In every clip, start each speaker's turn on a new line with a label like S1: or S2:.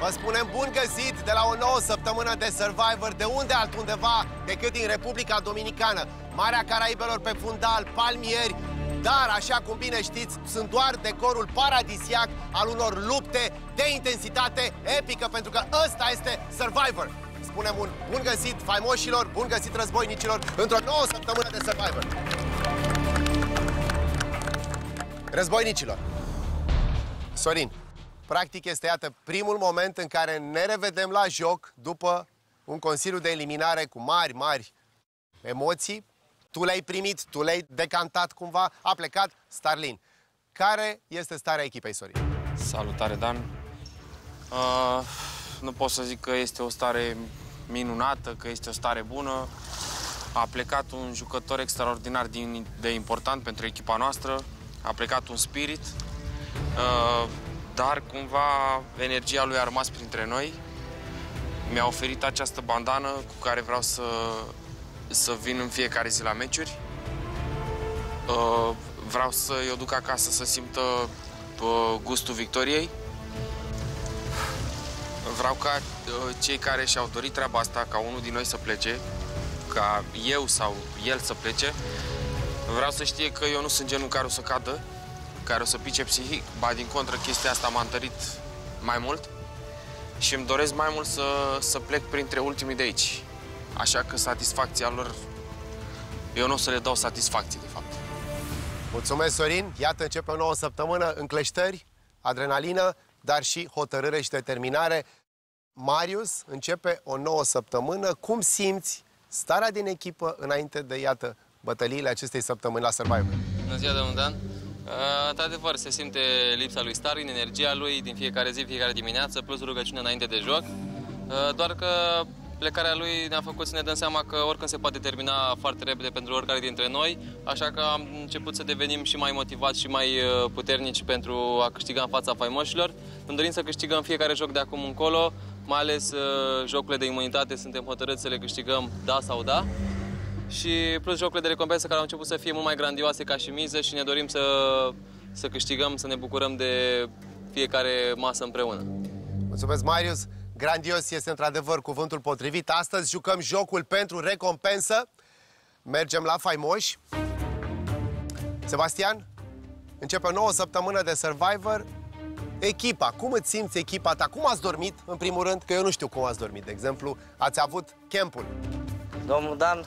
S1: Vă spunem bun găsit de la o nouă săptămână de Survivor, de unde altundeva decât din Republica Dominicană. Marea Caraibelor pe fundal, palmieri, dar, așa cum bine știți, sunt doar decorul paradisiac al unor lupte de intensitate epică, pentru că ăsta este Survivor. Spunem un bun găsit faimoșilor, bun găsit războinicilor, într-o nouă săptămână de Survivor. Războinicilor, Sorin, practic este, iată, primul moment în care ne revedem la joc după un consiliu de eliminare cu mari, mari emoții. Tu le-ai primit, tu le-ai decantat cumva, a plecat Starlin. Care este starea echipei, Sorin?
S2: Salutare, Dan. Uh, nu pot să zic că este o stare minunată, că este o stare bună. A plecat un jucător extraordinar de important pentru echipa noastră. A plecat un spirit. Uh, dar cumva energia lui a rămas printre noi. Mi-a oferit această bandană cu care vreau să, să vin în fiecare zi la meciuri. Uh, vreau să-i o duc acasă să simtă uh, gustul victoriei. Vreau ca uh, cei care și-au dorit treaba asta, ca unul din noi să plece, ca eu sau el să plece, vreau să știe că eu nu sunt genul care o să cadă, care o să pice psihic, ba din contră chestia asta m-a întărit mai mult și îmi doresc mai mult să, să plec printre ultimii de aici. Așa că satisfacția lor, eu nu o să le dau satisfacție, de fapt.
S1: Mulțumesc, Sorin! Iată, începe o nouă săptămână, încleștări, adrenalină, dar și hotărâre și determinare. Marius, începe o nouă săptămână. Cum simți starea din echipă înainte de, iată, bătăliile acestei săptămâni la Survivor?
S3: Bună ziua, domnul Dan! Uh, într-adevăr, se simte lipsa lui Starlin, energia lui din fiecare zi, fiecare dimineață, plus rugăciune înainte de joc. Uh, doar că plecarea lui ne-a făcut să ne dăm seama că oricând se poate termina foarte repede pentru oricare dintre noi, așa că am început să devenim și mai motivați și mai uh, puternici pentru a câștiga în fața faimoșilor. Îmi dorim să câștigăm fiecare joc de acum încolo, mai ales jocurile de imunitate, suntem hotărâți să le câștigăm da sau da și plus jocurile de recompensă care au început să fie mult mai grandioase ca și miză și ne dorim să, să câștigăm, să ne bucurăm de fiecare masă împreună.
S1: Mulțumesc, Marius! Grandios este într-adevăr cuvântul potrivit. Astăzi jucăm jocul pentru recompensă. Mergem la faimoși. Sebastian, începe o nouă săptămână de Survivor. Echipa, cum îți simți echipa ta? Cum ați dormit, în primul rând? Că eu nu știu cum ați dormit, de exemplu. Ați avut campul.
S4: Domnul Dan,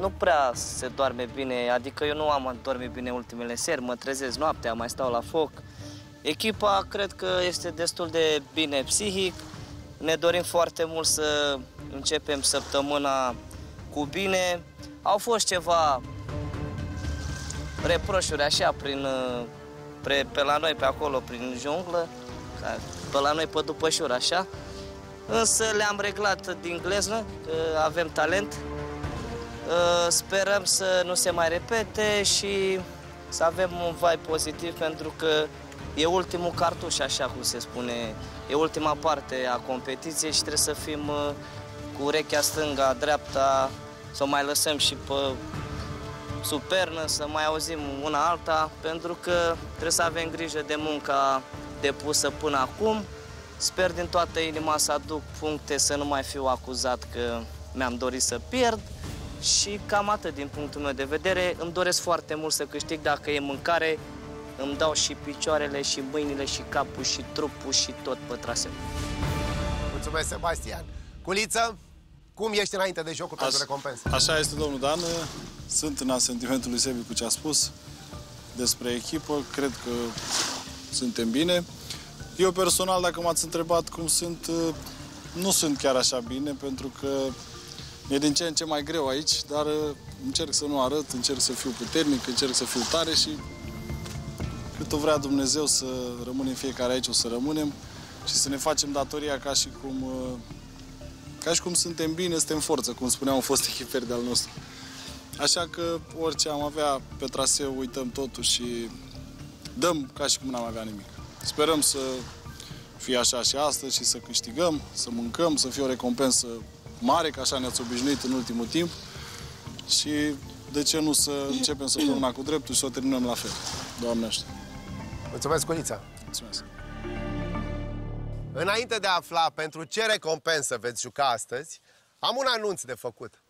S4: nu prea se doarme bine, adică eu nu am dormit bine ultimele seri, mă trezesc noaptea, mai stau la foc. Echipa cred că este destul de bine psihic, ne dorim foarte mult să începem săptămâna cu bine. Au fost ceva reproșuri așa prin, pe, pe la noi pe acolo, prin junglă, pe la noi pe după șur, așa. Însă le-am reglat din gleznă, că avem talent, Uh, sperăm să nu se mai repete și să avem un vibe pozitiv pentru că e ultimul cartuș, așa cum se spune, e ultima parte a competiției și trebuie să fim uh, cu urechea stânga, dreapta, să o mai lăsăm și pe supernă, să mai auzim una alta, pentru că trebuie să avem grijă de munca depusă până acum. Sper din toată inima să aduc puncte, să nu mai fiu acuzat că mi-am dorit să pierd și cam atât din punctul meu de vedere. Îmi doresc foarte mult să câștig dacă e mâncare, îmi dau și picioarele, și mâinile, și capul, și trupul, și tot pe traseu.
S1: Mulțumesc, Sebastian. Culiță, cum ești înainte de jocul pentru recompensă?
S5: Așa este, domnul Dan. Sunt în asentimentul lui Sebi cu ce a spus despre echipă. Cred că suntem bine. Eu personal, dacă m-ați întrebat cum sunt, nu sunt chiar așa bine, pentru că E din ce în ce mai greu aici, dar uh, încerc să nu arăt, încerc să fiu puternic, încerc să fiu tare și cât o vrea Dumnezeu să rămânem fiecare aici, o să rămânem și să ne facem datoria ca și cum, uh, ca și cum suntem bine, suntem forță, cum spuneam, un fost echiper de-al nostru. Așa că orice am avea pe traseu, uităm totul și dăm ca și cum n-am avea nimic. Sperăm să fie așa și astăzi și să câștigăm, să mâncăm, să fie o recompensă mare, că așa ne-ați obișnuit în ultimul timp. Și de ce nu să începem săptămâna cu dreptul și să o terminăm la fel. Doamne ajută!
S1: Mulțumesc, Colița!
S5: Mulțumesc!
S1: Înainte de a afla pentru ce recompensă veți juca astăzi, am un anunț de făcut.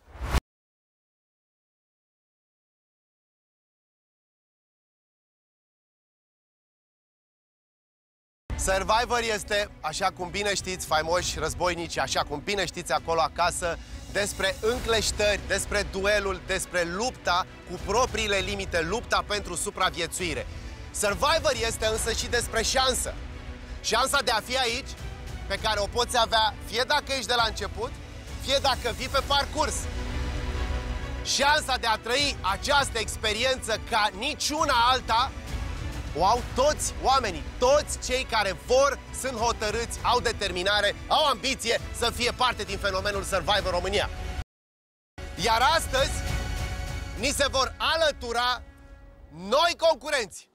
S1: Survivor este, așa cum bine știți, faimoși războinici, așa cum bine știți acolo acasă, despre încleștări, despre duelul, despre lupta cu propriile limite, lupta pentru supraviețuire. Survivor este însă și despre șansă. Șansa de a fi aici, pe care o poți avea fie dacă ești de la început, fie dacă vii pe parcurs. Șansa de a trăi această experiență ca niciuna alta o au toți oamenii, toți cei care vor, sunt hotărâți, au determinare, au ambiție să fie parte din fenomenul Survivor România. Iar astăzi ni se vor alătura noi concurenți.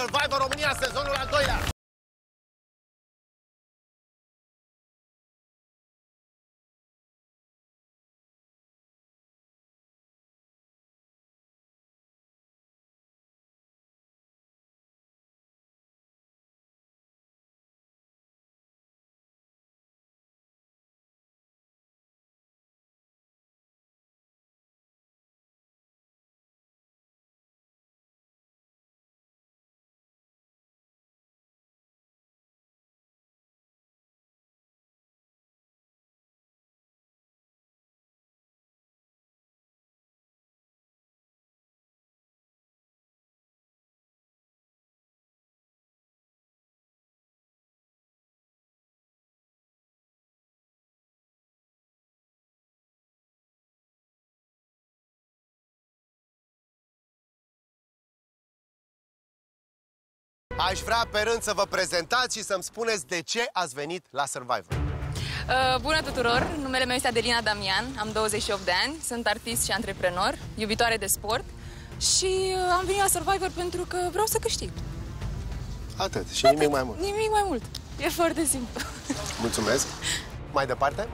S1: Survivor România sezonul al doilea. Aș vrea pe rând să vă prezentați și să-mi spuneți de ce ați venit la Survivor.
S6: Uh, bună tuturor! Numele meu este Adelina Damian, am 28 de ani, sunt artist și antreprenor, iubitoare de sport și uh, am venit la Survivor pentru că vreau să câștig.
S1: Atât și Atât. nimic mai mult.
S6: Nimic mai mult. E foarte simplu.
S1: Mulțumesc. Mai departe?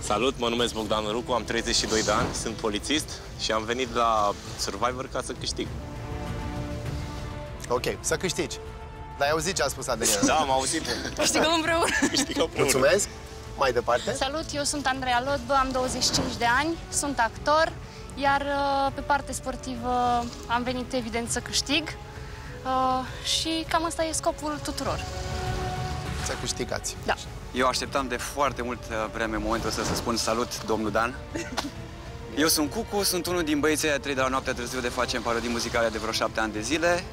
S7: Salut, mă numesc Bogdan Rucu, am 32 de ani, sunt polițist și am venit la Survivor ca să câștig.
S1: Ok, să câștigi. Dar ai auzit ce a spus Adelina?
S7: Da, am auzit.
S6: Câștigăm împreună.
S7: Câștigăm împreună.
S1: Mulțumesc. Mai departe?
S8: Salut, eu sunt Andreea Lodbă, am 25 de ani, sunt actor, iar uh, pe parte sportivă am venit evident să câștig uh, și cam asta e scopul tuturor.
S1: Să câștigați.
S8: Da.
S9: Eu așteptam de foarte mult vreme momentul ăsta să spun salut, domnul Dan. Eu sunt Cucu, sunt unul din băieții aia trei de la noaptea târziu de facem parodii muzicale de vreo șapte ani de zile.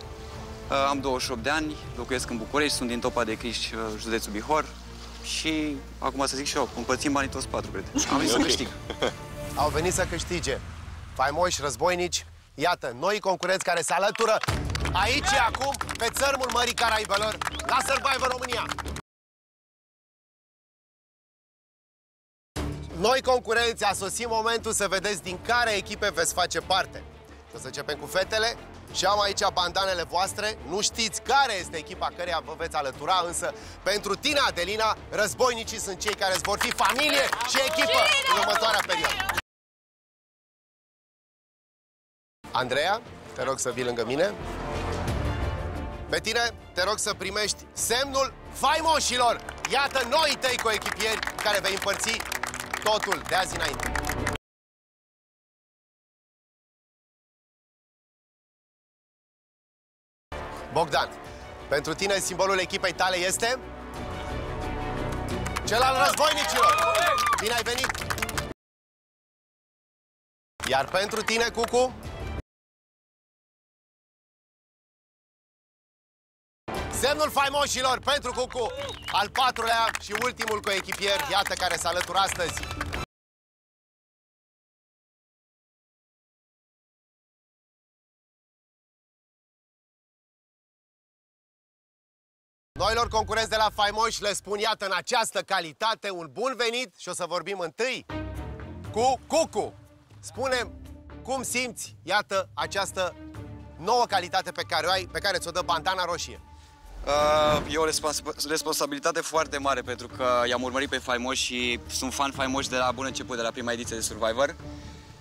S9: Uh, am 28 de ani, locuiesc în București, sunt din Topa de Criș, uh, județul Bihor. Și acum să zic și eu, împărțim banii toți patru, cred. Am venit să câștig.
S1: Au venit să câștige. Faimoși războinici, iată, noi concurenți care se alătură aici și acum, pe țărmul Mării Caraibelor, la Survivor România. Noi concurenți, a sosit momentul să vedeți din care echipe veți face parte. O să începem cu fetele și am aici bandanele voastre. Nu știți care este echipa căreia vă veți alătura, însă pentru tine, Adelina, războinicii sunt cei care îți vor fi familie și echipă în următoarea perioadă. Andreea, te rog să vii lângă mine. Pe tine, te rog să primești semnul faimoșilor. Iată noi tăi coechipieri care vei împărți totul de azi înainte. Bogdan, pentru tine simbolul echipei tale este? Cel al războinicilor! Bine ai venit! Iar pentru tine, Cucu? Semnul faimoșilor pentru Cucu, al patrulea și ultimul coechipier, iată care s-a alăturat astăzi. Noilor concurenți de la Faimoș le spun, iată, în această calitate, un bun venit și o să vorbim întâi cu Cucu. Spune cum simți, iată, această nouă calitate pe care o ai, pe care ți-o dă bandana roșie.
S9: Uh, e o respons responsabilitate foarte mare pentru că i-am urmărit pe Faimoș și sunt fan Faimoș de la bun început, de la prima ediție de Survivor.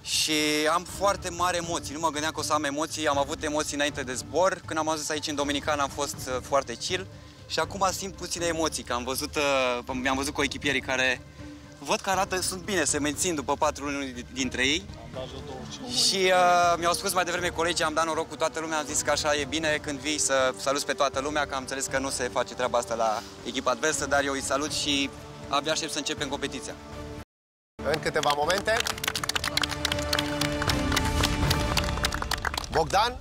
S9: Și am foarte mari emoții, nu mă gândeam că o să am emoții, am avut emoții înainte de zbor, când am ajuns aici în Dominican am fost uh, foarte chill și acum simt puține emoții, că am văzut, uh, mi-am văzut cu echipierii care văd că arată, sunt bine, se mențin după patru luni dintre ei. Și uh, mi-au spus mai devreme colegii, am dat noroc cu toată lumea, am zis că așa e bine când vii să saluți pe toată lumea, că am înțeles că nu se face treaba asta la echipa adversă, dar eu îi salut și abia aștept să începem competiția.
S1: În câteva momente. Bogdan,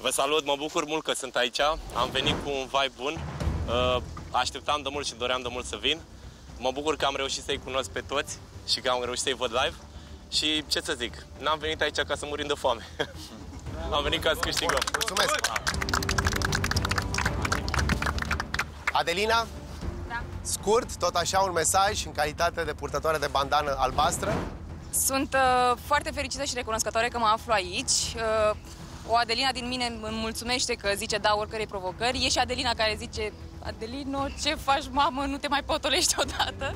S7: Vă salut, mă bucur mult că sunt aici. Am venit cu un vibe bun. Uh, Așteptam de mult și doream de mult să vin. Mă bucur că am reușit să-i cunosc pe toți și că am reușit să-i văd live. Și ce să zic, n-am venit aici ca să murim de foame. am venit ca să câștigăm.
S1: mulțumesc. Adelina,
S6: Da.
S1: scurt, tot așa un mesaj în calitate de purtătoare de bandană albastră.
S6: Sunt uh, foarte fericită și recunoscătoare că mă aflu aici. Uh, o Adelina din mine îmi mulțumește că zice da oricărei provocări. E și Adelina care zice Adelino, ce faci, mamă, nu te mai potolești odată.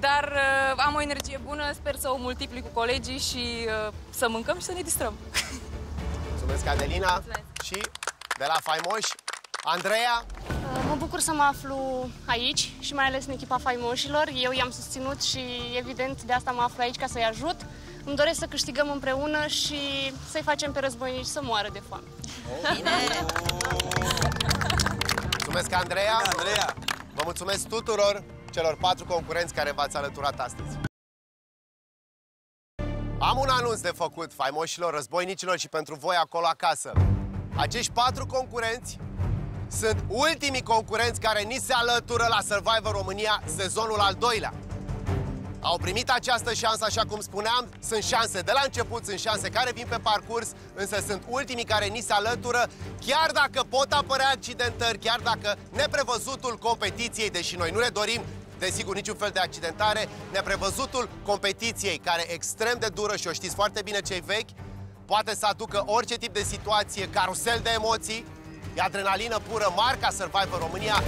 S6: Dar uh, am o energie bună, sper să o multipli cu colegii și uh, să mâncăm și să ne distrăm.
S1: Mulțumesc, Adelina.
S6: Mulțumesc.
S1: Și de la Faimoș, Andreea,
S8: Mă bucur să mă aflu aici și mai ales în echipa faimoșilor. Eu i-am susținut și evident de asta mă aflu aici ca să-i ajut. Îmi doresc să câștigăm împreună și să-i facem pe războinici să moară de foame.
S1: mulțumesc, Andreea.
S9: Andreea!
S1: Vă mulțumesc tuturor celor patru concurenți care v-ați alăturat astăzi. Am un anunț de făcut faimoșilor, războinicilor și pentru voi acolo acasă. Acești patru concurenți sunt ultimii concurenți care ni se alătură la Survivor România sezonul al doilea. Au primit această șansă, așa cum spuneam, sunt șanse de la început, sunt șanse care vin pe parcurs, însă sunt ultimii care ni se alătură, chiar dacă pot apărea accidentări, chiar dacă neprevăzutul competiției, deși noi nu le dorim, desigur, niciun fel de accidentare, neprevăzutul competiției, care e extrem de dură și o știți foarte bine cei vechi, poate să aducă orice tip de situație, carusel de emoții, e adrenalină pură, marca Survivor România.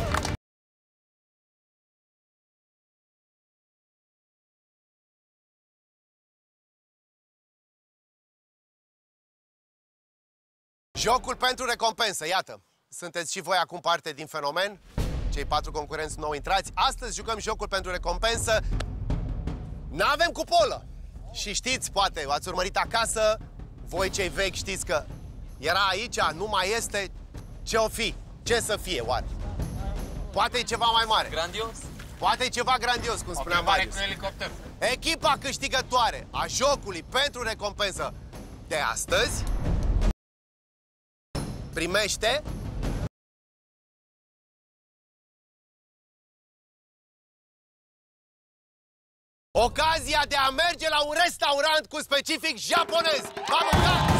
S1: Jocul pentru recompensă, iată. Sunteți și voi acum parte din fenomen, cei patru concurenți nou intrați. Astăzi jucăm jocul pentru recompensă. N-avem cupolă. Și știți, poate, ați urmărit acasă, voi cei vechi știți că era aici, nu mai este, ce o fi? Ce să fie, oare? Poate e ceva mai mare.
S3: Grandios?
S1: Poate e ceva grandios, cum spuneam Marius.
S2: elicopter.
S1: Echipa câștigătoare a jocului pentru recompensă de astăzi primește ocazia de a merge la un restaurant cu specific japonez. Va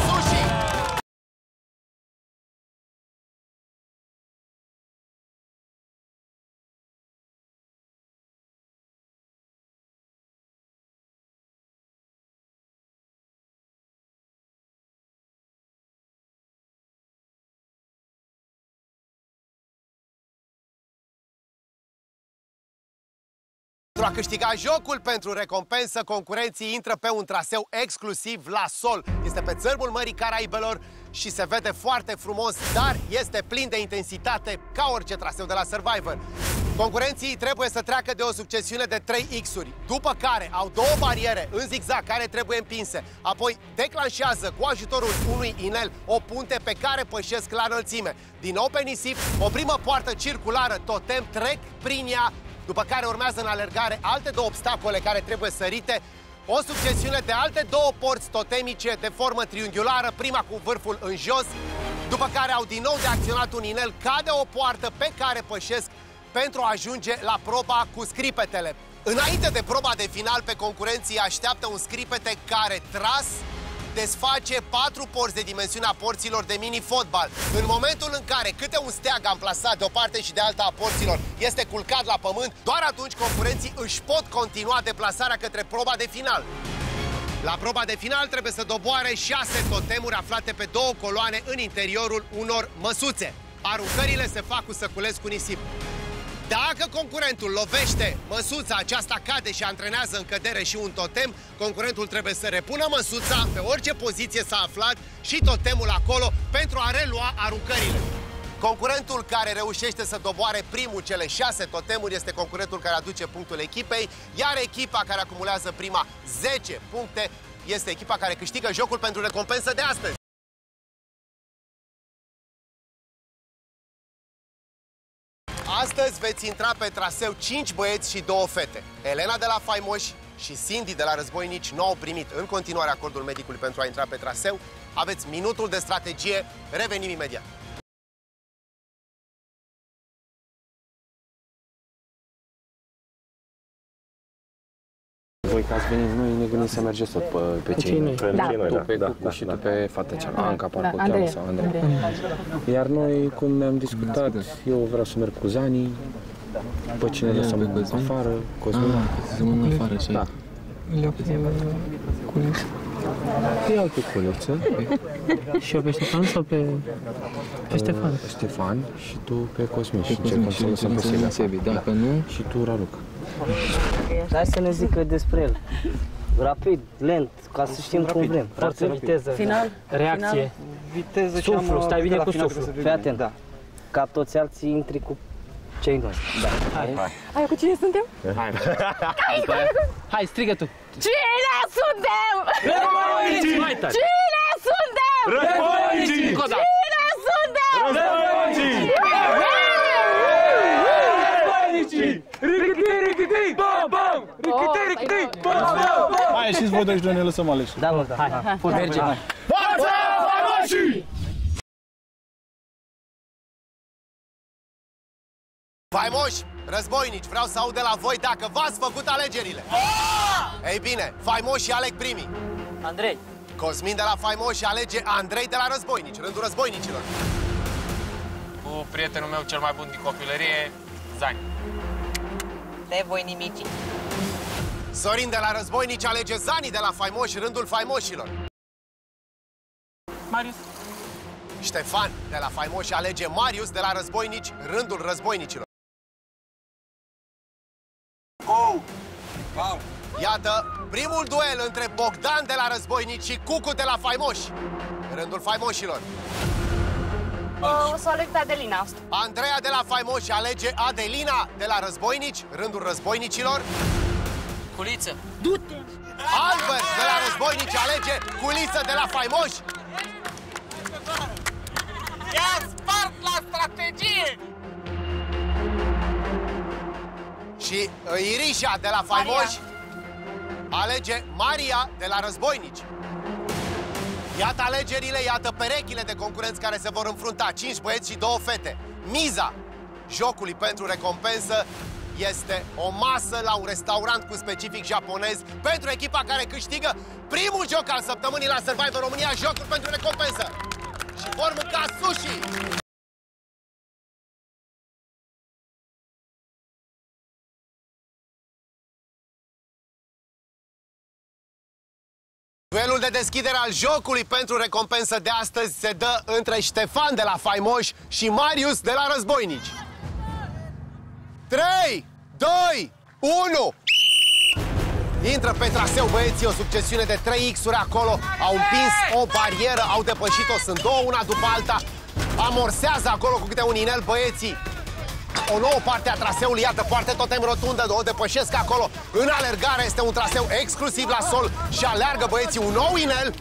S1: a câștiga jocul pentru recompensă, concurenții intră pe un traseu exclusiv la sol. Este pe țărbul Mării Caraibelor și se vede foarte frumos, dar este plin de intensitate ca orice traseu de la Survivor. Concurenții trebuie să treacă de o succesiune de 3 X-uri, după care au două bariere în zigzag care trebuie împinse. Apoi declanșează cu ajutorul unui inel o punte pe care pășesc la înălțime. Din nou pe nisip, o primă poartă circulară totem trec prin ea după care urmează în alergare alte două obstacole care trebuie sărite, o succesiune de alte două porți totemice de formă triunghiulară, prima cu vârful în jos, după care au din nou de acționat un inel ca de o poartă pe care pășesc pentru a ajunge la proba cu scripetele. Înainte de proba de final, pe concurenții așteaptă un scripete care tras desface patru porți de dimensiunea porților de mini-fotbal. În momentul în care câte un steag amplasat de o parte și de alta a porților este culcat la pământ, doar atunci concurenții își pot continua deplasarea către proba de final. La proba de final trebuie să doboare șase totemuri aflate pe două coloane în interiorul unor măsuțe. Aruncările se fac cu săculesc cu nisip. Dacă concurentul lovește măsuța, aceasta cade și antrenează în cădere și un totem, concurentul trebuie să repună măsuța pe orice poziție s-a aflat și totemul acolo pentru a relua aruncările. Concurentul care reușește să doboare primul cele șase totemuri este concurentul care aduce punctul echipei, iar echipa care acumulează prima 10 puncte este echipa care câștigă jocul pentru recompensă de astăzi. Astăzi veți intra pe traseu 5 băieți și 2 fete. Elena de la Faimoși și Cindy de la Războinici nu au primit în continuare acordul medicului pentru a intra pe traseu. Aveți minutul de strategie, revenim imediat.
S10: Voi că ați venit noi, ne gândim să mergeți tot pe, pe cei noi.
S11: Pe Da.
S10: Tu
S11: Da,
S10: pe
S11: da,
S10: Cucu
S11: da,
S10: și
S11: da.
S10: tu pe fata cea, Anca, parcă o cheamă
S11: Andreea.
S10: sau Andrei.
S11: Andreea.
S10: Iar noi, cum ne-am discutat, eu vreau să merg cu Zani, pe cine
S11: Ia,
S10: lăsăm
S11: pe Cosmin?
S10: afară, Cosmin.
S11: Ah, să mă afară și
S10: Da.
S11: Le-au culeț.
S10: Ia pe culeță.
S11: Și eu pe Ștefan sau pe... Pe Ștefan?
S10: Pe Ștefan și tu pe Cosmin.
S11: Pe
S10: și
S11: Cosmin
S10: încercăm
S11: și
S10: să lăsăm pe
S11: încercăm să
S10: Sebi.
S11: Sebi, dacă nu-
S10: Și tu, Raluc.
S4: Hai să ne zică despre el. Rapid, lent, ca să știm cum
S10: rapid,
S4: vrem.
S10: foarte rapid.
S4: viteză.
S11: Final, reacție.
S4: Viteză
S11: și am Suflu, stai bine cu suflu.
S4: Fii atent. Da. Ca toți alții intri cu cei noi. Da.
S11: Hai.
S6: Hai, cu cine suntem?
S11: Hai. Hai, strigă tu.
S6: Cine suntem?
S11: Războinicii! Mai tare.
S6: Cine suntem?
S11: Războinicii! Încă o dată.
S6: Cine suntem?
S11: Războinicii! Războinicii! Richiti, richiti, bam, bam! Richiti, richiti, bam, bam, bam!
S5: Hai, ieșiți voi de aici, noi ne lăsăm aleși.
S4: Da, mă, da.
S11: Hai, merge.
S5: Forța Faimoșii!
S1: Faimoși, războinici, vreau să aud de la voi dacă v-ați făcut alegerile. Ei bine, faimoșii aleg primii.
S4: Andrei.
S1: Cosmin de la Faimoși alege Andrei de la Războinici, rândul războinicilor.
S2: Cu prietenul meu cel mai bun din copilărie, Zani.
S6: De voi nimici.
S1: Sorin de la Războinici alege Zani de la Faimoși, rândul faimoșilor.
S2: Marius.
S1: Ștefan de la Faimoși alege Marius de la Războinici, rândul războinicilor. Oh! Wow. Iată, primul duel între Bogdan de la Războinici și Cucu de la Faimoși, rândul faimoșilor.
S8: O să o aleg pe Adelina asta.
S1: Andreea de la Faimoși alege Adelina de la Războinici, rândul războinicilor.
S11: Culiță.
S6: Du-te!
S1: Albert de la Războinici alege Culiță de la Faimoși.
S6: Ia spart la strategie!
S1: Și uh, Irișa de la Faimoși alege Maria de la Războinici. Iată alegerile, iată perechile de concurenți care se vor înfrunta. Cinci băieți și două fete. Miza jocului pentru recompensă este o masă la un restaurant cu specific japonez pentru echipa care câștigă primul joc al săptămânii la Survivor România, jocul pentru recompensă. Și vor mânca sushi! Duelul de deschidere al jocului pentru recompensă de astăzi se dă între Ștefan de la Faimoș și Marius de la Războinici. 3, 2, 1... Intră pe traseu băieții, o succesiune de 3 X-uri acolo Au împins o barieră, au depășit-o Sunt două una după alta Amorsează acolo cu câte un inel băieții o nouă parte a traseului, iată, foarte totem rotundă, o depășesc acolo. În alergare este un traseu exclusiv la sol și aleargă băieții un nou inel.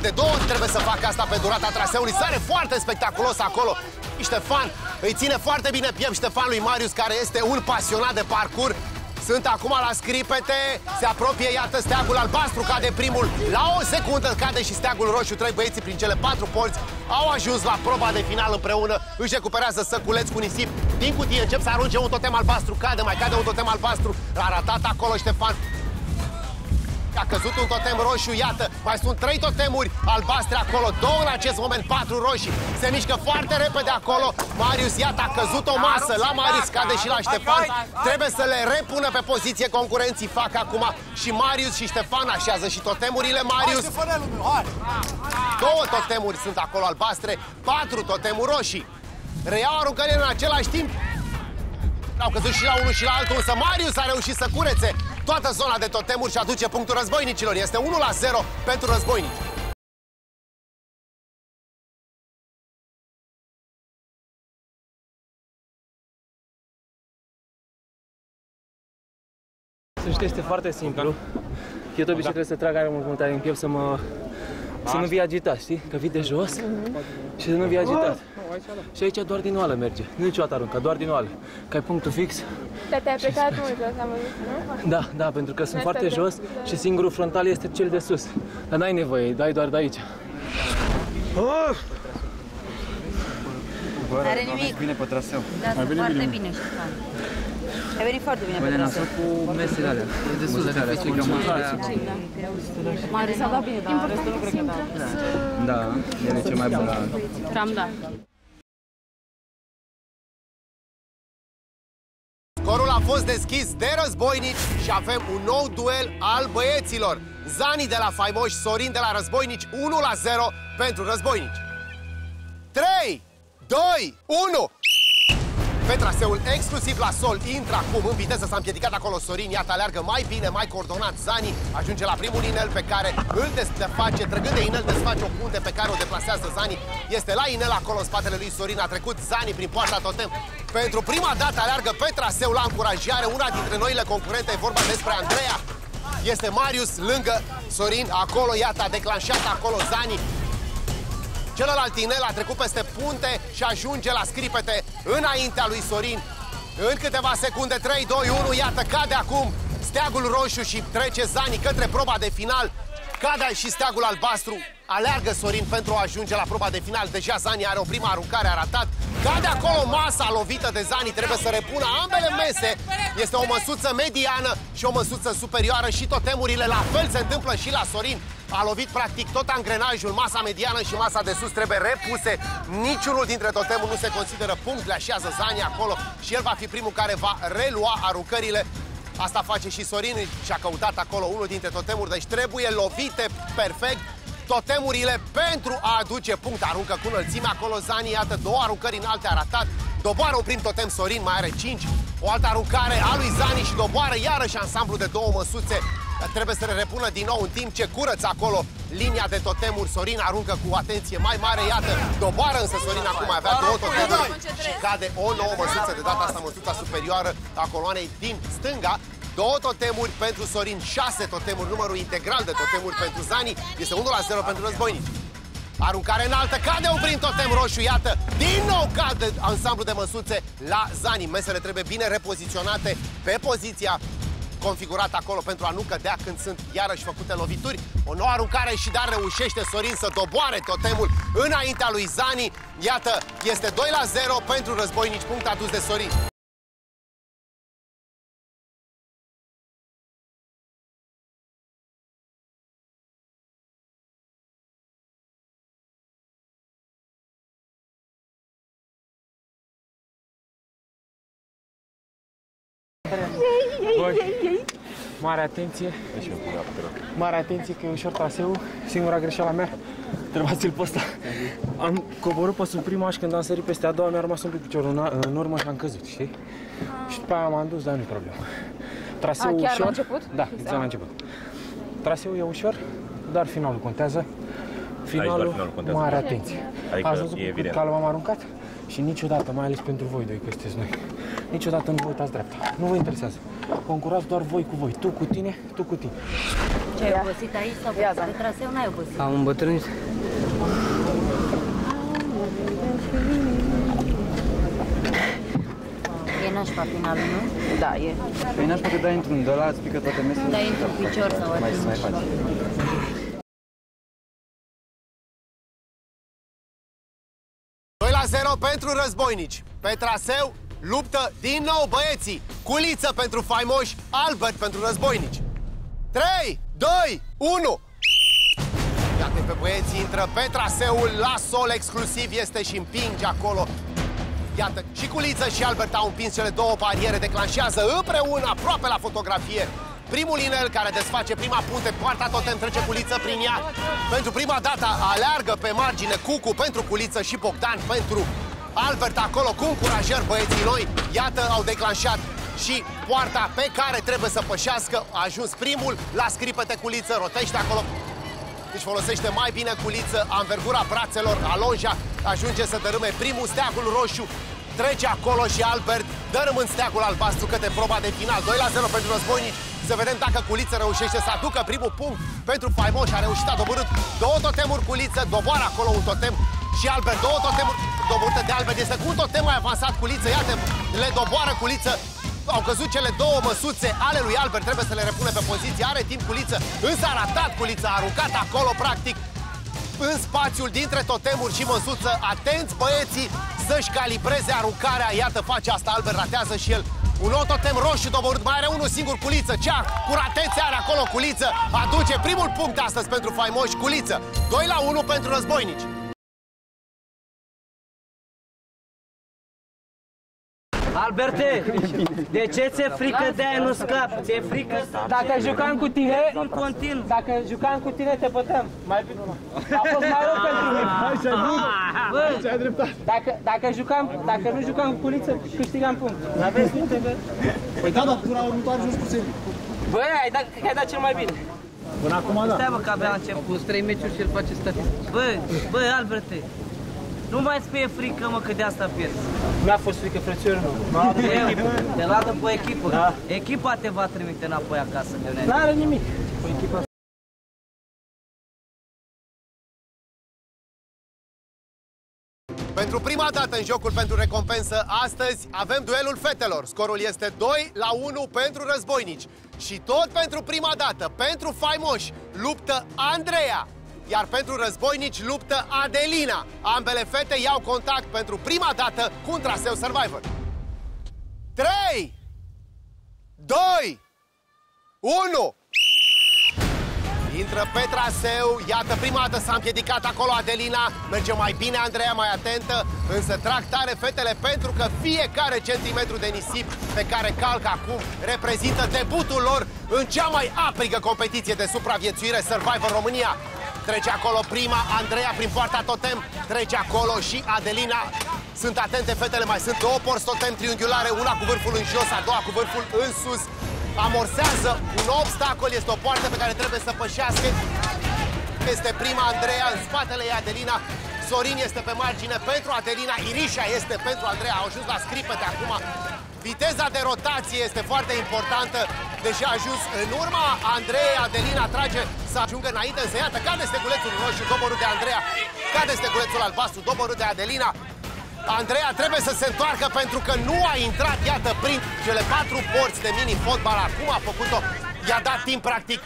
S1: De două ori trebuie să facă asta pe durata traseului. Sare foarte spectaculos acolo. Ștefan îi ține foarte bine piept Ștefan lui Marius, care este un pasionat de parcurs. Sunt acum la scripete, se apropie, iată, steagul albastru cade primul. La o secundă cade și steagul roșu, trei băieții prin cele patru porți. Au ajuns la proba de final împreună, își recuperează săculeți cu nisip. Din cutie încep să arunce un totem albastru, cade, mai cade un totem albastru. L-a ratat acolo Ștefan. A căzut un totem roșu, iată, mai sunt trei totemuri albastre acolo, două în acest moment, patru roșii. Se mișcă foarte repede acolo. Marius, iată, a căzut o masă. La Marius cade și la Ștefan. Trebuie să le repună pe poziție concurenții. Fac acum și Marius și Ștefan așează și totemurile Marius. Două totemuri sunt acolo albastre, patru totemuri roșii. Reiau aruncările în același timp. Au căzut și la unul și la altul, însă Marius a reușit să curețe toată zona de totemuri și aduce punctul războinicilor. Este 1 la 0 pentru războinici.
S12: Să știți, este foarte simplu. Eu de obicei trebuie să trag aerul mult mult tare în piept să mă... Să nu fii agitat, știi? Că vii de jos și să nu fii agitat. Și aici doar din oală merge. Nu niciodată arunca, doar din oală. Că ai punctul fix.
S13: Dar te-ai plecat mult, asta am văzut, nu?
S12: Da, da, pentru că sunt
S13: Asta
S12: foarte
S13: de-
S12: jos și singurul frontal este cel de sus. Dar n-ai nevoie, dai doar de aici. Oh!
S14: Are nimic.
S9: bine pe traseu.
S14: Da,
S9: Mai
S14: sunt
S9: bine,
S14: foarte
S9: bine.
S14: bine, Ștefan. Ai venit foarte bine
S9: Bă,
S14: pe
S9: de
S14: traseu.
S9: nasol cu mesele alea. E destul de dificil, că mâncarea...
S6: Marius s-a dat bine, dar restul nu cred că da.
S9: Da, el e cel mai bun la...
S8: Cam da.
S1: Scorul a fost deschis de războinici și avem un nou duel al băieților. Zani de la Faimoși, Sorin de la Războinici, 1 la 0 pentru războinici. 3, 2, 1! Pe traseul exclusiv la sol intră acum în viteză, s-a împiedicat acolo Sorin, iată, aleargă mai bine, mai coordonat Zani, ajunge la primul inel pe care îl desface, trăgând de inel desface o punte pe care o deplasează Zani. Este la inel acolo în spatele lui Sorin, a trecut Zani prin poarta totem. Pentru prima dată aleargă pe traseu la încurajare, una dintre noile concurente, e vorba despre Andreea. Este Marius lângă Sorin, acolo, iată, a declanșat acolo Zani. Celălalt inel a trecut peste punte și ajunge la scripete înaintea lui Sorin. În câteva secunde, 3, 2, 1, iată, cade acum steagul roșu și trece Zani către proba de final. Cade și steagul albastru. Aleargă Sorin pentru a ajunge la proba de final. Deja Zani are o prima aruncare, a ratat. Cade acolo masa lovită de Zani. Trebuie să repună ambele mese. Este o măsuță mediană și o măsuță superioară și totemurile la fel se întâmplă și la Sorin. A lovit practic tot angrenajul, masa mediană și masa de sus trebuie repuse. Niciunul dintre totemuri nu se consideră punct, le așează Zani acolo și el va fi primul care va relua aruncările. Asta face și Sorin și-a căutat acolo unul dintre totemuri, deci trebuie lovite perfect totemurile pentru a aduce punct. Aruncă cu înălțime acolo Zani, iată două aruncări înalte a ratat. Doboară un prim totem Sorin, mai are 5. O altă aruncare a lui Zani și doboară iarăși ansamblu de două măsuțe. Trebuie să le repună din nou în timp ce curăță acolo linia de totemuri. Sorin aruncă cu atenție mai mare, iată, doboară însă Sorin acum mai avea două totemuri și cade o nouă măsuță, de data asta măsuța superioară a coloanei din stânga. Două totemuri pentru Sorin, șase totemuri, numărul integral de totemuri pentru Zani. Este 1 la 0 pentru războinici. Aruncare înaltă, cade un prin totem roșu, iată, din nou cade ansamblu de măsuțe la Zani. Mesele trebuie bine repoziționate pe poziția configurată acolo pentru a nu cădea când sunt iarăși făcute lovituri. O nouă aruncare și dar reușește Sorin să doboare totemul înaintea lui Zani. Iată, este 2 la 0 pentru războinici, punct adus de Sorin.
S10: Băi, mare atenție. Mare atenție că e ușor traseu. Singura greșeala mea, trebuia să-l pe ăsta. Am coborât pe sub prima și când am sărit peste a doua mi-a rămas un pic piciorul în, în urmă și am căzut, știi? Și după aia m-am dus, dar nu-i problemă. Traseul
S6: A, chiar la
S10: ușor.
S6: început?
S10: Da, exact la început. Traseul e ușor, dar finalul contează. Finalul,
S15: finalul contează.
S10: mare atenție.
S15: Adică
S10: Ați văzut
S15: e
S10: cu cât
S15: evident.
S10: calm am aruncat? Și niciodată, mai ales pentru voi doi, că sunteți noi, niciodată nu vă uitați dreapta. Nu vă interesează. Concurați doar voi cu voi. Tu cu tine, tu cu tine.
S14: Ce ai obosit aici sau pe traseu n-ai obosit?
S12: Am îmbătrânit.
S14: E nașpa finalul, nu?
S6: Da, e.
S9: Păi n-aș putea dai într-un de ăla, îți pică toate mesele.
S14: Dai într-un picior sau
S9: Mai,
S14: atunci.
S9: mai faci.
S1: la 0 pentru războinici. Pe traseu, luptă din nou băieții. Culiță pentru faimoși, Albert pentru războinici. 3, 2, 1 Iată pe băieți, intră pe traseul la sol exclusiv, este și împinge acolo Iată, și Culiță și Albert au împins cele două bariere, declanșează împreună, aproape la fotografie Primul inel care desface prima punte, poarta totem, trece Culiță prin ea Pentru prima dată aleargă pe margine Cucu pentru Culiță și Bogdan pentru Albert acolo cu încurajări băieții noi Iată, au declanșat și poarta pe care trebuie să pășească A ajuns primul la scripete Culiță, rotește acolo își folosește mai bine culiță, anvergura brațelor, Alonja ajunge să dărâme primul steagul roșu, trece acolo și Albert dărâmând steagul albastru către proba de final. 2 la 0 pentru războinici. Să vedem dacă Culiță reușește să aducă primul punct pentru Faimoș. A reușit, a doborât două totemuri Culiță, doboară acolo un totem și Albert, două totemuri doborâte de Albert. Este cu un totem mai avansat Culiță, iată, le doboară Culiță au căzut cele două măsuțe ale lui Albert, trebuie să le repune pe poziție, are timp Culiță, însă a ratat Culiță, a aruncat acolo practic în spațiul dintre totemuri și măsuță. Atenți băieții să-și calibreze aruncarea, iată face asta Albert, ratează și el. Un nou totem roșu doborât, mai are unul singur Culiță, cea cu ratețe are acolo Culiță, aduce primul punct astăzi pentru faimoși Culiță, 2 la 1 pentru războinici.
S4: Alberte, de ce ți-e frică de aia nu scap? Ți-e frică să...
S12: Dacă jucam cu tine,
S4: în continuu.
S12: dacă jucam cu tine, te băteam. Mai bine. A fost mai rău pentru mine.
S5: Hai să nu!
S12: Bă,
S5: ai dreptate.
S12: Dacă, dacă, jucam, dacă nu jucam cu culiță, câștigam punct. Aveți minte, bă?
S5: Păi da, dar tura următoare joci cu Sebi.
S12: Bă, ai dat, cred că ai dat cel mai bine.
S5: Până acum, da.
S4: Stai, mă, că abia a început. 3 meciuri și el face statistici. Bă, bă, Alberte, nu mai spune frică, mă, că de asta pierzi.
S12: Nu a fost frică, frățior.
S4: Te ladă pe echipă. Da. Echipa te va trimite înapoi acasă, Leonel.
S12: N-are nimic. Cu echipa
S1: Pentru prima dată în jocul pentru recompensă, astăzi avem duelul fetelor. Scorul este 2 la 1 pentru războinici. Și tot pentru prima dată, pentru faimoși, luptă Andreea. Iar pentru războinici luptă Adelina. Ambele fete iau contact pentru prima dată cu un traseu Survivor. 3 2 1 Intră pe traseu, iată prima dată s-a împiedicat acolo Adelina Merge mai bine Andreea, mai atentă Însă trag tare fetele pentru că fiecare centimetru de nisip pe care calcă acum Reprezintă debutul lor în cea mai aprigă competiție de supraviețuire Survivor România Trece acolo prima, Andreea prin poarta totem Trece acolo și Adelina Sunt atente fetele, mai sunt două porți totem triunghiulare Una cu vârful în jos, a doua cu vârful în sus amorsează un obstacol, este o poartă pe care trebuie să pășească. Este prima Andreea, în spatele ei Adelina, Sorin este pe margine pentru Adelina, Irișa este pentru Andreea, au ajuns la scripete acum. Viteza de rotație este foarte importantă, deși a ajuns în urma. Andrei, Adelina trage să ajungă înainte, însă iată, cade stegulețul roșu, doborât de Andreea, cade stegulețul albastru, doborât de Adelina, Andreea trebuie să se întoarcă pentru că nu a intrat, iată, prin cele patru porți de mini-fotbal. Acum a făcut-o, i-a dat timp, practic,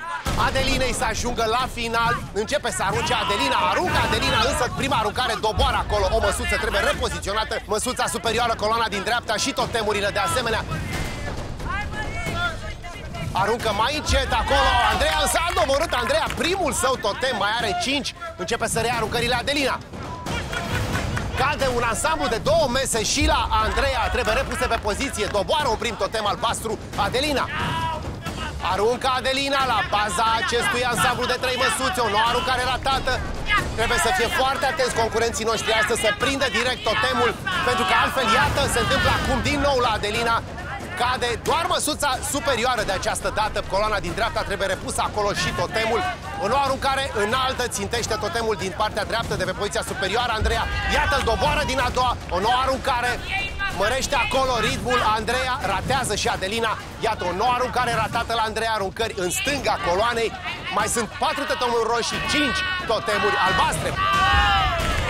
S1: Adelinei să ajungă la final. Începe să arunce Adelina, aruncă Adelina, însă prima aruncare doboară acolo. O măsuță trebuie repoziționată, măsuța superioară, coloana din dreapta și totemurile de asemenea. Aruncă mai încet acolo Andreea însă a doborât Andreea primul său totem. Mai are 5 Începe să rea aruncările Adelina. Cade un ansamblu de două mese și la Andreea. Trebuie repuse pe poziție. Doboară un prim totem albastru Adelina Aruncă Adelina la baza acestui ansamblu de trei măsuțe O nouă aruncare ratată. Trebuie să fie foarte atenți concurenții noștri astăzi Să prindă direct totemul Pentru că altfel, iată, se întâmplă acum din nou la Adelina. Cade doar măsuța superioară de această dată. Coloana din dreapta trebuie repusă acolo și totemul. O nouă aruncare înaltă țintește totemul din partea dreaptă de pe poziția superioară. Andreea, iată-l doboară din a doua. O nouă aruncare Mărește acolo ritmul, Andreea ratează și Adelina. Iată o nouă aruncare ratată la Andreea Aruncări în stânga coloanei. Mai sunt patru totemuri roșii, cinci totemuri albastre.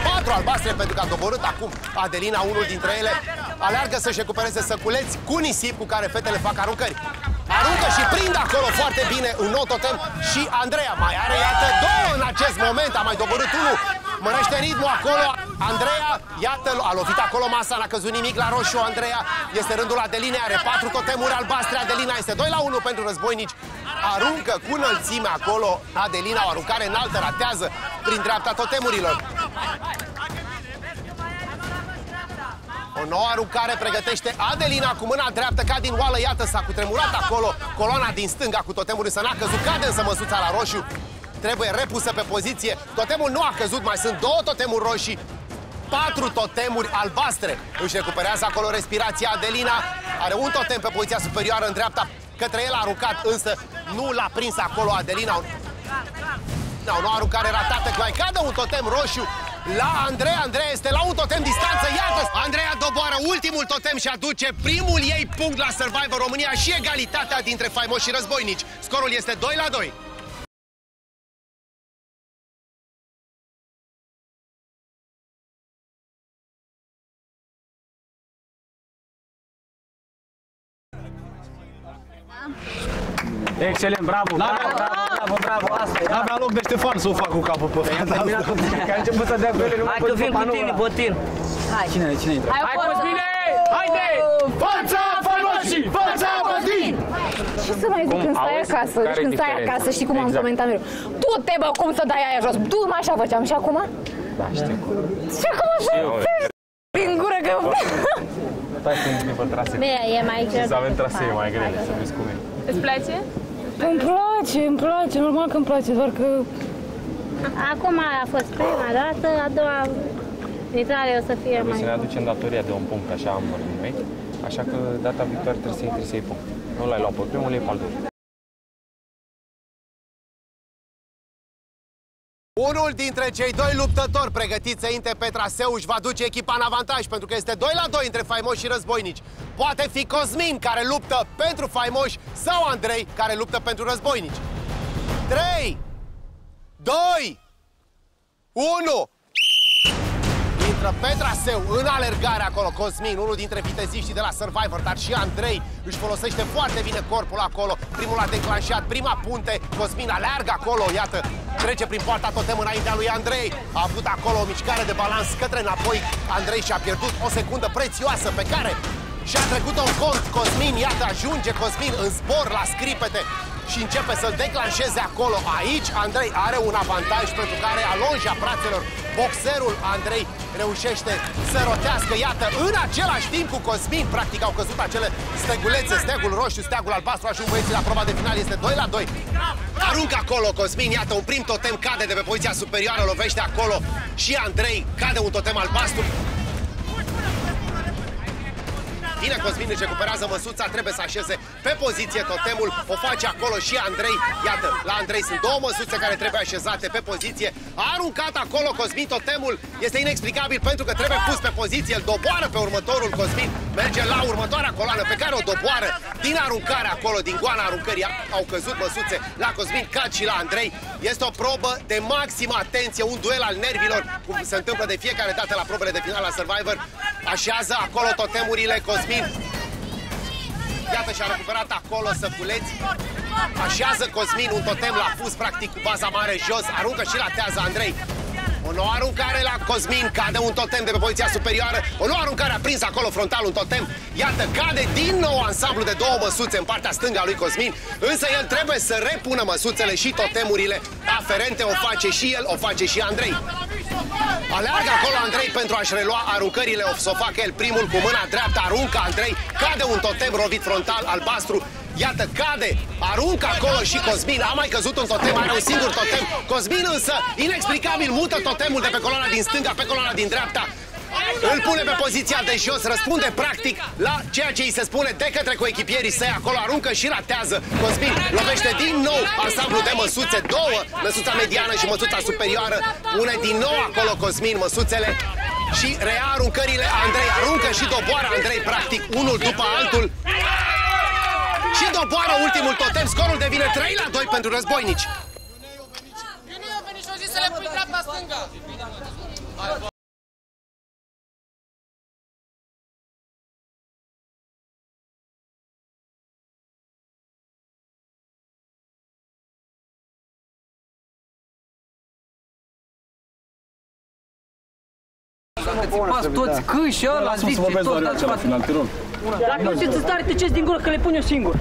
S1: Patru albastre pentru că a doborât acum Adelina, unul dintre ele. Aleargă să-și recupereze săculeți cu nisip cu care fetele fac aruncări. Aruncă și prinde acolo foarte bine un nou totem și Andreea mai are, iată, două în acest moment, a mai doborât unul. Mărește ritmul acolo. Andreea, iată, a lovit acolo masa, n-a căzut nimic la roșu. Andreea este rândul Adeline, are patru totemuri albastre. Adelina este 2 la 1 pentru războinici. Aruncă cu înălțime acolo. Adelina o aruncare înaltă, ratează prin dreapta totemurilor. O nouă aruncare pregătește Adelina cu mâna dreaptă ca din oală. Iată, s-a cutremurat acolo coloana din stânga cu totemul, să n-a căzut. Cade însă măsuța la roșu. Trebuie repusă pe poziție. Totemul nu a căzut, mai sunt două totemuri roșii. Patru totemuri albastre. Își recuperează acolo respirația Adelina. Are un totem pe poziția superioară în dreapta. Către el a aruncat, însă nu l-a prins acolo Adelina. Da, o nouă aruncare ratată, mai cadă un totem roșu la Andrei. Andrei este la un totem distanță. Iată, Andreea doboară ultimul totem și aduce primul ei punct la Survivor România și egalitatea dintre faimoși și războinici. Scorul este 2 la 2.
S10: Excelent, bravo, bravo, bravo, bravo, bravo, asta e.
S5: N-avea loc de Ștefan să o fac cu capul pe
S10: Am terminat cu tine, că a început să dea gole numai
S4: Hai că vin cu tine, botin.
S14: Hai.
S5: Cine, cine intră?
S10: Hai, Cosmine! Haide! Forța, faimoșii! Forța, Cosmin!
S13: Ce să mai zic când stai
S10: auzi?
S13: acasă?
S10: Care
S13: Deci când stai
S10: diferența?
S13: acasă, știi cum am
S10: Exact.
S13: comentat mereu. Tu te bă, cum să dai aia jos? Tu mă așa făceam și acum?
S10: Da, știu.
S13: Și acum să din gură că...
S10: Stai să ne pe trasee.
S14: Bine, e mai greu.
S10: Să avem trasee mai grele, să vezi cum e.
S6: Îți place?
S13: Îmi place, îmi place, normal că îmi place, doar că...
S14: Acum a fost prima dată, a doua intrare o să fie
S10: Trebuie
S14: mai...
S10: să ne aducem datoria de un punct, așa am vorbit noi. Așa că data viitoare trebuie să intri să iei punct. Nu l-ai luat pe primul, le iei pe al doilea.
S1: Unul dintre cei doi luptători pregătiți să intre pe traseu își va duce echipa în avantaj pentru că este 2 la 2 între faimoși și războinici. Poate fi Cosmin care luptă pentru faimoși sau Andrei care luptă pentru războinici. 3 2 1 Intră pe traseu, în alergare acolo Cosmin, unul dintre viteziștii de la Survivor Dar și Andrei își folosește foarte bine corpul acolo. Primul a declanșat, prima punte Cosmin aleargă acolo, iată Trece prin poarta totem înaintea lui Andrei. A avut acolo o mișcare de balans către înapoi. Andrei și-a pierdut o secundă prețioasă pe care și-a trecut-o în cont. Cosmin, iată, ajunge Cosmin în zbor la scripete și începe să-l declanșeze acolo. Aici Andrei are un avantaj pentru care alonja brațelor. Boxerul Andrei reușește să rotească. Iată, în același timp cu Cosmin, practic au căzut acele stegulețe, steagul roșu, steagul albastru, ajung băieții la proba de final, este 2 la 2. Aruncă acolo Cosmin, iată, un prim totem cade de pe poziția superioară, lovește acolo și Andrei cade un totem albastru. Bine, Cosmin își recuperează măsuța, trebuie să așeze pe poziție totemul. O face acolo și Andrei. Iată, la Andrei sunt două măsuțe care trebuie așezate pe poziție. A aruncat acolo Cosmin totemul. Este inexplicabil pentru că trebuie pus pe poziție. Îl doboară pe următorul Cosmin. Merge la următoarea coloană pe care o doboară. Din aruncare acolo, din goana aruncării, au căzut măsuțe la Cosmin, cad și la Andrei. Este o probă de maximă atenție, un duel al nervilor, cum se întâmplă de fiecare dată la probele de final la Survivor. Așează acolo totemurile Cosmin. Iată și-a recuperat acolo săculeți. Așează Cosmin un totem, l-a pus practic cu baza mare jos, aruncă și ratează Andrei. O nouă aruncare la Cosmin, cade un totem de pe poziția superioară. O nouă aruncare a prins acolo frontal un totem. Iată, cade din nou ansamblu de două măsuțe în partea stângă a lui Cosmin. Însă el trebuie să repună măsuțele și totemurile aferente. O face și el, o face și Andrei. Aleargă acolo Andrei pentru a-și relua aruncările, o să o facă el primul cu mâna dreaptă, aruncă Andrei, cade un totem rovit frontal albastru, Iată, cade, aruncă acolo și Cosmin A mai căzut un totem, are un singur totem. Cosmin însă, inexplicabil, mută totemul de pe coloana din stânga pe coloana din dreapta. Îl pune pe poziția de jos, răspunde practic la ceea ce îi se spune de către coechipierii săi. Acolo, aruncă și ratează. Cosmin lovește din nou ansamblu de măsuțe, două, măsuța mediană și măsuța superioară, pune din nou acolo Cosmin măsuțele și rea aruncările Andrei, aruncă și doboară. Andrei practic, unul după altul. Și doboară ultimul totem, scorul devine 3 la 2 pentru războinici.
S11: Bine, eu venit și au zis să le pui dreapta stânga.
S15: țipați toți câși și ăla,
S5: Lasă-mă
S15: zice,
S5: să vorbesc
S15: tot
S5: doar eu la final, te rog.
S15: Dacă nu știți stare, tăceți din gură, că le pun eu singur.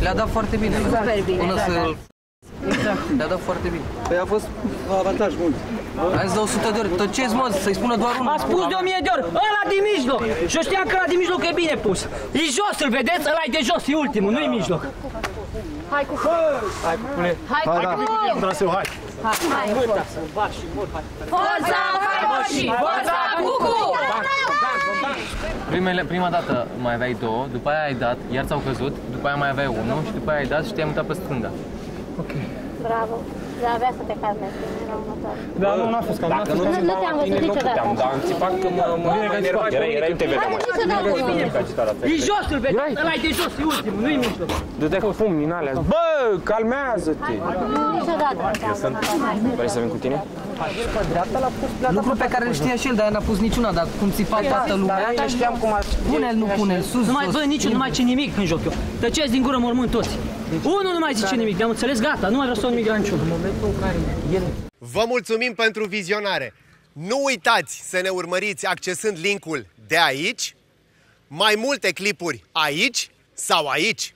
S15: Le-a dat foarte bine.
S14: Super bine,
S15: Până
S14: da,
S15: să...
S14: da.
S15: Exact, le-a dat foarte bine.
S16: Păi a fost avantaj mult.
S15: Hai să dau 100 de ori. Tăceți, mă, să-i spună doar unul. A spus de 1000 de ori, ăla din mijloc. Și eu știam că ăla din mijloc e bine pus. E jos, îl vedeți? Ăla e de jos, e ultimul, nu e mijloc.
S14: Hai cu
S15: Hai, cucule.
S14: Hai,
S15: Hai,
S14: hai,
S15: da.
S14: hai.
S15: Traseu, hai.
S14: Hai, hai. Forța, faimoși! Forța, cucu!
S10: Primele, prima dată mai aveai două, după aia ai dat, iar ți-au căzut, după aia mai aveai unul și după aia ai dat și te-ai mutat pe stânga. Ok.
S14: Bravo. Dar avea să te calmezi la următoare.
S10: Da, nu, n-a fost cam.
S14: Dacă nu ți-am Nu te-am văzut niciodată.
S10: Dar am țipat că mă, mă, mă enervat. Era, era MTV de mai.
S15: E jos, îl vedeți? Ăla e de jos, e ultimul, nu e mijloc.
S10: Du-te cu fum din alea. Bă, calmează-te!
S14: Niciodată.
S10: Vrei să vin cu tine?
S15: Lucru pe care îl știa și el, dar n-a pus niciuna, dar cum țipa toată lumea.
S10: Da, știam cum a...
S15: Pune-l, nu pune-l, sus, Nu mai, bă, niciun, nu mai ce nimic în joc eu. Tăceți din gură mormânt toți. Unul nu mai zice nimic, ne-am înțeles, gata, nu mai vreau să au nimic de la niciun. În momentul în care el
S1: Vă mulțumim pentru vizionare! Nu uitați să ne urmăriți accesând linkul de aici, mai multe clipuri aici sau aici.